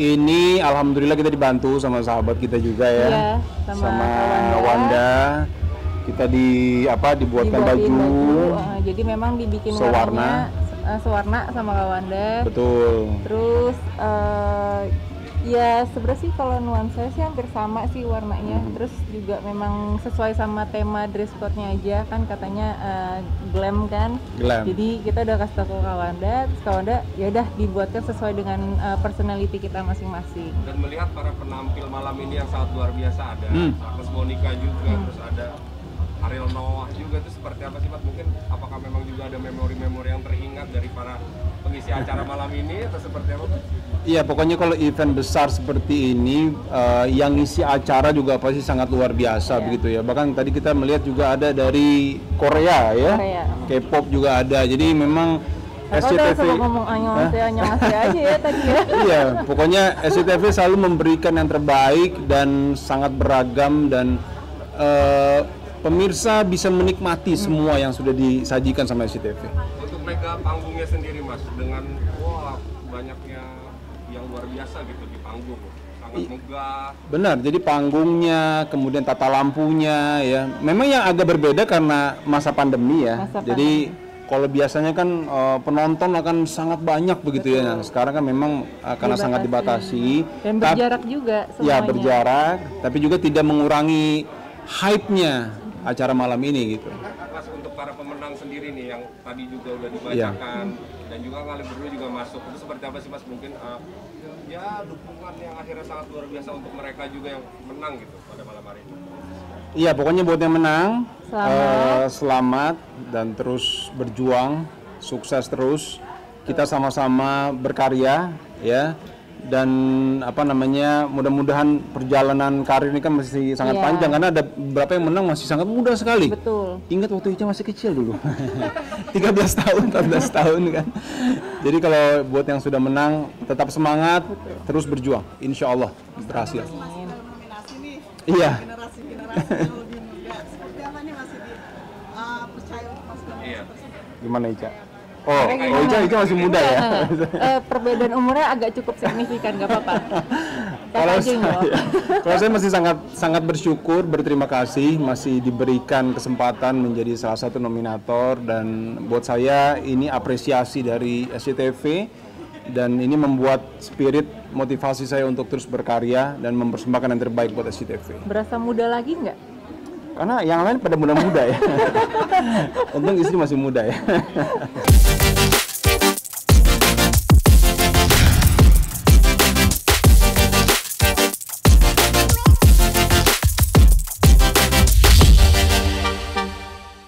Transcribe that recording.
Ini alhamdulillah kita dibantu sama sahabat kita juga ya. Iya, sama sama Wanda. Wanda. Kita di apa dibuatkan Dibuatin baju. eh, jadi memang dibikin Sewarna. warnanya eh, sewarna sama Kawanda. Betul. Terus eh, ya sebenarnya sih kalau nuansa sih hampir sama sih warnanya. Hmm. Terus juga memang sesuai sama tema dress code-nya aja kan katanya eh, glam kan. Glam. Jadi kita udah kasih tahu ke Kawanda, terus Kawanda ya udah dibuatkan sesuai dengan eh, personality kita masing-masing. dan melihat para penampil malam ini yang sangat luar biasa ada Hmm. Agnes Monica juga terus ada Ariel Noah juga itu seperti apa sih Mas mungkin apakah memang juga ada memori-memori yang teringat dari para pengisi acara malam ini atau seperti apa? Iya, pokoknya kalau event besar seperti ini, eh, yang isi acara juga pasti sangat luar biasa Iya. begitu ya. Bahkan tadi kita melihat juga ada dari Korea ya, Korea. K-pop juga ada. Jadi memang SCTV, ngomong aja ya tadi ya. iya, pokoknya SCTV selalu memberikan yang terbaik dan sangat beragam dan eh, pemirsa bisa menikmati semua yang sudah disajikan sama SCTV. Untuk mega panggungnya sendiri Mas dengan wah banyaknya yang luar biasa gitu di panggung sangat megah Benar, jadi panggungnya, kemudian tata lampunya ya. Memang yang agak berbeda karena masa pandemi ya. Masa jadi kalau biasanya kan eh, penonton akan sangat banyak begitu ya. Nah, sekarang kan memang eh, karena sangat dibatasi. Dan berjarak juga semuanya. Ya, berjarak, tapi juga tidak mengurangi hype-nya acara malam ini gitu. Mas untuk para pemenang sendiri nih yang tadi juga udah Iya. dibacakan dan juga kali berdua juga masuk itu seperti apa sih Mas mungkin uh, ya dukungan yang akhirnya sangat luar biasa untuk mereka juga yang menang gitu pada malam hari ini. Iya, pokoknya buat yang menang, Selamat. eh, selamat dan terus berjuang, sukses terus. Kita sama-sama berkarya, ya. Dan apa namanya, mudah-mudahan perjalanan karir ini kan masih sangat Iya. panjang karena ada beberapa yang menang masih sangat muda sekali. Betul. Ingat waktu Ica masih kecil dulu. 13 tahun, 14 tahun kan. Jadi kalau buat yang sudah menang, tetap semangat, terus berjuang. Insya Allah berhasil. Iya. generasi-generasi yang lebih muda seperti apa nih masih di uh, Iya. Gimana Ica? Oh, oh Ica masih muda ya? Eh, perbedaan umurnya agak cukup signifikan, gak apa-apa. Kalau saya, kalau saya masih sangat sangat bersyukur, berterima kasih masih diberikan kesempatan menjadi salah satu nominator dan buat saya ini apresiasi dari SCTV dan ini membuat spirit motivasi saya untuk terus berkarya dan mempersembahkan yang terbaik buat SCTV. Berasa muda lagi nggak? Karena yang lain pada muda-muda ya. Untung istri masih muda ya.